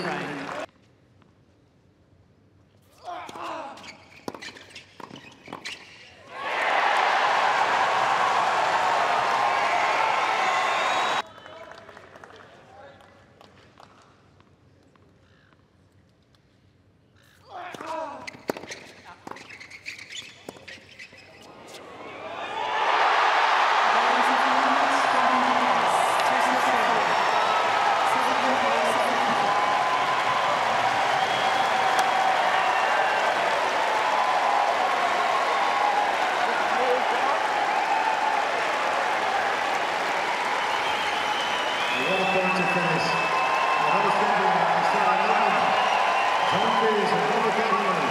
Right. Champion, Sarah Newman. Tom Cruise and Robert Gallagher.